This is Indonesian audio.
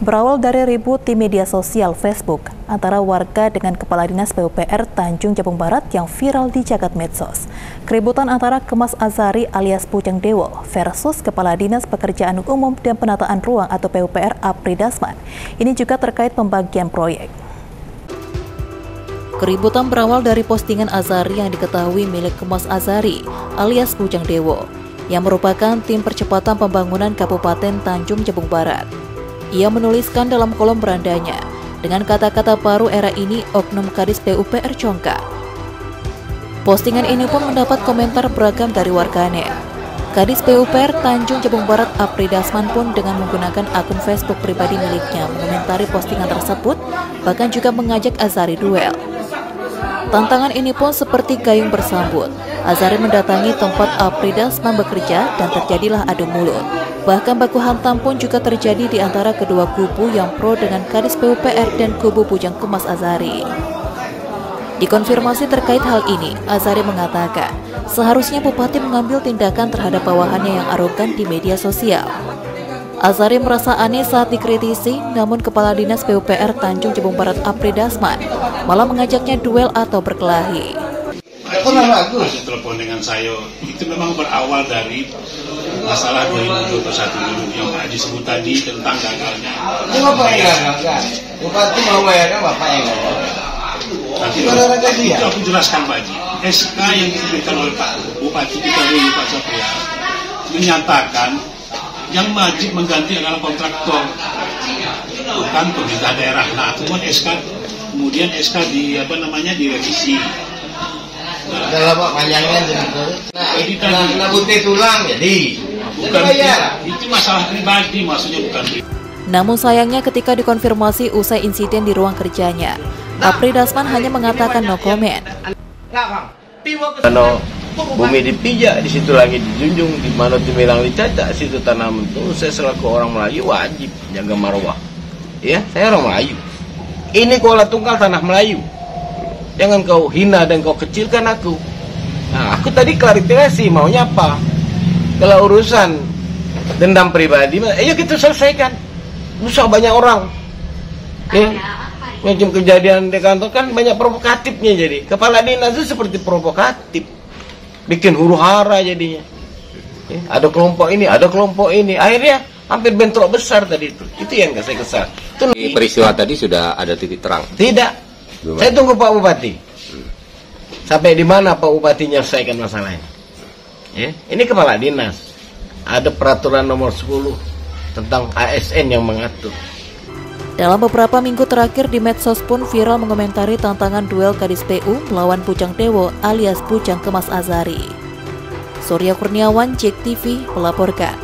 Berawal dari ribut di media sosial Facebook antara warga dengan Kepala Dinas PUPR Tanjung Jabung Barat yang viral di jagat medsos. Keributan antara Kemas Azari alias Pujang Dewo versus Kepala Dinas Pekerjaan Umum dan Penataan Ruang atau PUPR Apri Dasman. Ini juga terkait pembagian proyek. Keributan berawal dari postingan Azari yang diketahui milik Kemas Azari alias Pujang Dewo yang merupakan tim percepatan pembangunan Kabupaten Tanjung Jabung Barat. Ia menuliskan dalam kolom berandanya, dengan kata-kata baru era ini Oknum Kadis PUPR Congka. Postingan ini pun mendapat komentar beragam dari warganet. Kadis PUPR Tanjung Jabung Barat Apri Dasman pun dengan menggunakan akun Facebook pribadi miliknya mengomentari postingan tersebut, bahkan juga mengajak Azari duel. Tantangan ini pun seperti gayung bersambut. Azari mendatangi tempat Apri Dasman bekerja dan terjadilah adu mulut. Bahkan baku hantam pun juga terjadi di antara kedua kubu yang pro dengan Kadis PUPR dan kubu Bujang Kemas Azari. Dikonfirmasi terkait hal ini, Azari mengatakan seharusnya Bupati mengambil tindakan terhadap bawahannya yang arogan di media sosial. Azari merasa aneh saat dikritisi, namun Kepala Dinas PUPR Tanjung Jabung Barat Apri Dasman malah mengajaknya duel atau berkelahi. Pernah bagus telepon dengan saya itu memang berawal dari masalah 2021 dulu yang Pak Haji sebut tadi tentang gagalnya. Ini bapak yang gagal. Bupati mau bayarnya bapak yang gagal. Nanti Saudara gaji ya? itu aku jelaskan Pak Haji. SK yang diberikan oleh Pak Bupati kita dulu Pak Satria menyatakan yang wajib mengganti adalah kontraktor bukan pemerintah daerah. Nah, kemudian SK kemudian SK di apa namanya direvisi. Dalam pak panjangnya jadi Nah, itu nah, nah putih tulang jadi. Bukan Jadi bayar. itu masalah pribadi maksudnya bukan. Namun sayangnya ketika dikonfirmasi usai insiden di ruang kerjanya, Apri Dasman hanya mengatakan no comment. Ano, bumi dipijak, di situ lagi dijunjung, di mana timilang dicaca, situ tanaman tuh saya selaku orang Melayu wajib jaga marwah. Ya, saya orang Melayu. Ini kuala tunggal tanah Melayu. Jangan kau hina dan kau kecilkan aku. Nah, aku tadi klarifikasi maunya apa? Kalau urusan dendam pribadi, mah, ayo kita selesaikan. Susah banyak orang. Ya, macam kejadian di kantor kan banyak provokatifnya jadi. Kepala dinas itu seperti provokatif. Bikin huru hara jadinya. Ya, ada kelompok ini, ada kelompok ini. Akhirnya hampir bentrok besar tadi itu. Itu yang saya kesal. Itu Di peristiwa tadi sudah ada titik terang. tidak. Belum Saya tunggu Pak Bupati. Sampai di mana Pak Bupati menyelesaikan masalahnya? Ya, ini kepala dinas. Ada peraturan nomor 10 tentang ASN yang mengatur. Dalam beberapa minggu terakhir di medsos pun viral mengomentari tantangan duel Kadis PU melawan Pujang Dewo alias Pujang Kemas Azari. Surya Kurniawan, JEK TV, melaporkan.